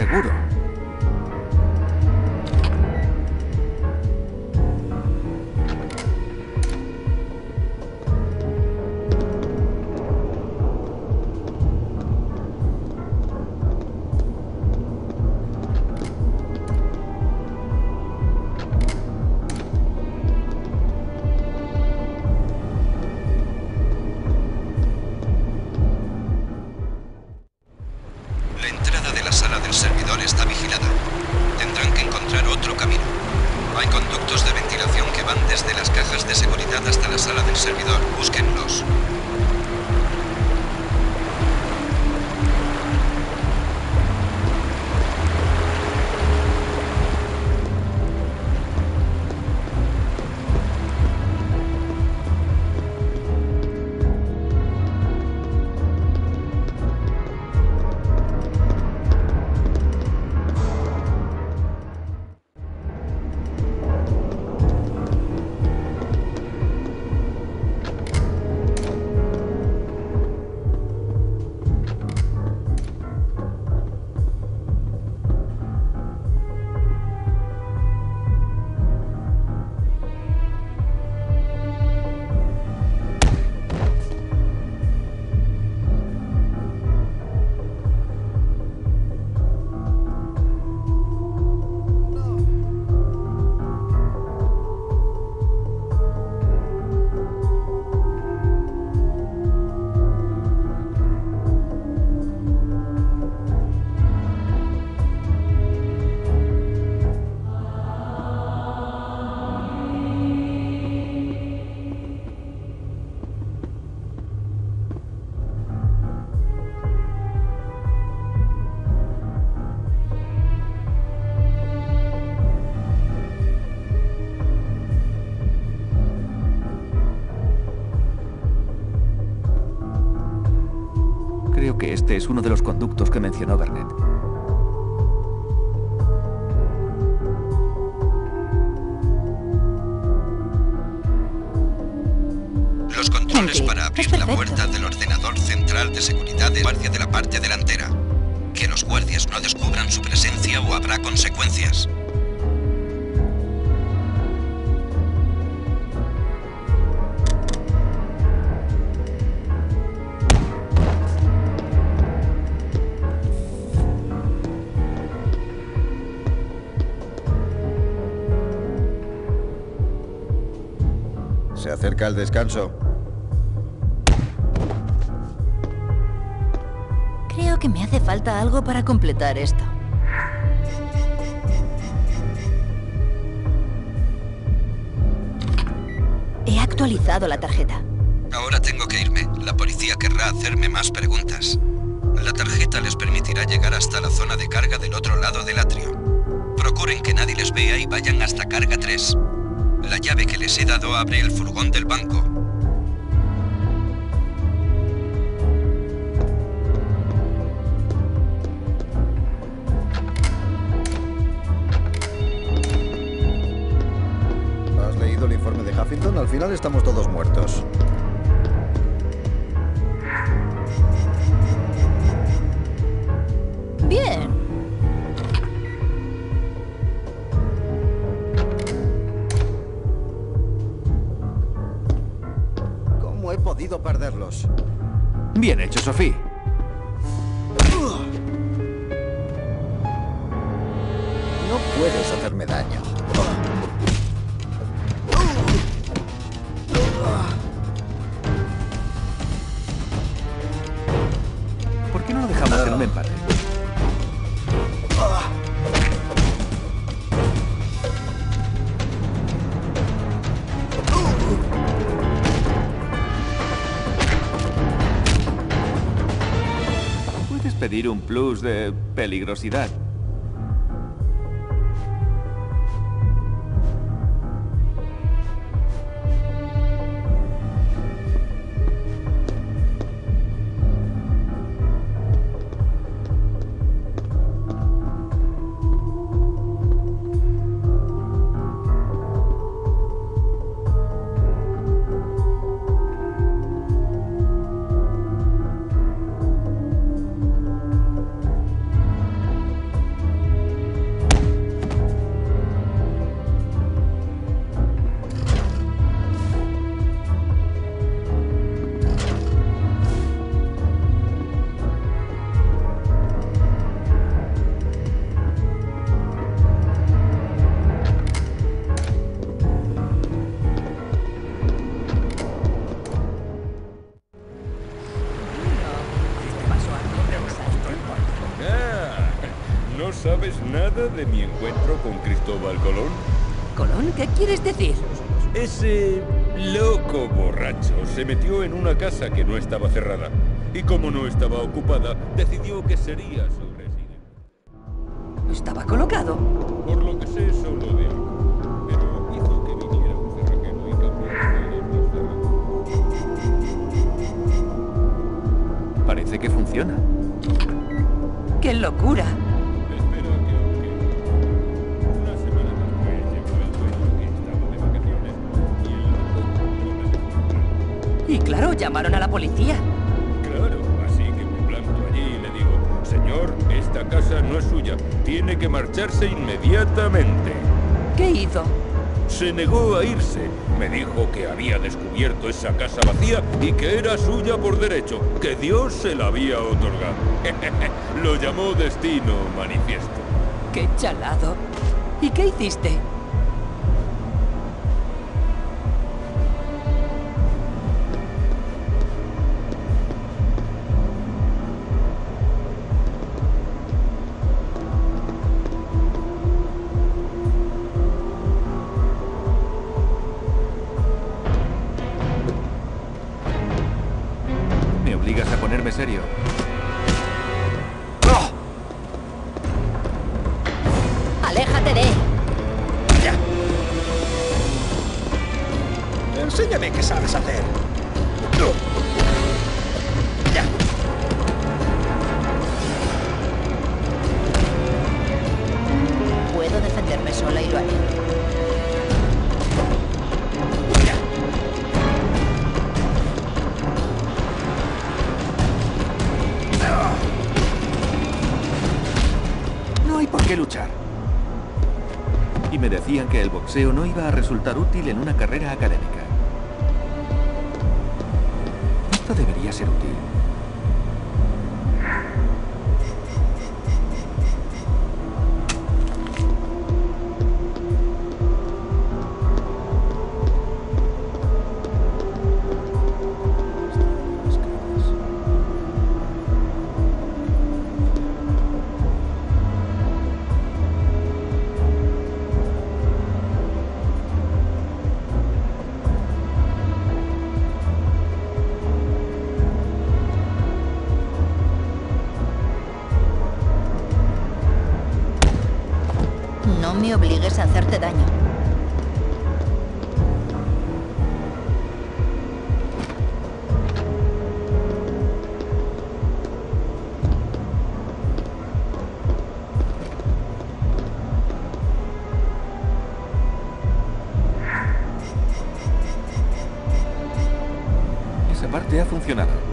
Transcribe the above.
seguro. Hasta la sala del servidor. Búsquenlos. Este es uno de los conductos que mencionó Bernet. Los controles para abrir la puerta del ordenador central de seguridad de guardia de la parte delantera. Que los guardias no descubran su presencia o habrá consecuencias. Acerca el descanso. Creo que me hace falta algo para completar esto. He actualizado la tarjeta. Ahora tengo que irme. La policía querrá hacerme más preguntas. La tarjeta les permitirá llegar hasta la zona de carga del otro lado del atrio. Procuren que nadie les vea y vayan hasta carga 3. La llave que les he dado abre el furgón del banco. ¿Has leído el informe de Huffington? Al final estamos todos muertos. Podido perderlos? Bien hecho, Sophie. No puedes hacerme daño. Pedir un plus de peligrosidad. Nada de mi encuentro con Cristóbal Colón? ¿Colón? ¿Qué quieres decir? Ese loco borracho se metió en una casa que no estaba cerrada. Y como no estaba ocupada, decidió que sería su residencia. Estaba colocado. Por lo que sé, solo de algo. Pero hizo que viniera un cerrajero y cerrado. Parece que funciona. ¡Qué locura! Y claro, llamaron a la policía. Claro, así que me planto allí y le digo, señor, esta casa no es suya, tiene que marcharse inmediatamente. ¿Qué hizo? Se negó a irse. Me dijo que había descubierto esa casa vacía y que era suya por derecho, que Dios se la había otorgado. Lo llamó destino manifiesto. ¡Qué chalado! ¿Y qué hiciste? Enséñame qué sabes hacer. Ya. Puedo defenderme sola y lo haré. Ya. No hay por qué luchar. Y me decían que el boxeo no iba a resultar útil en una carrera académica. Esto debería ser útil. Me obligues a hacerte daño. Esa parte ha funcionado.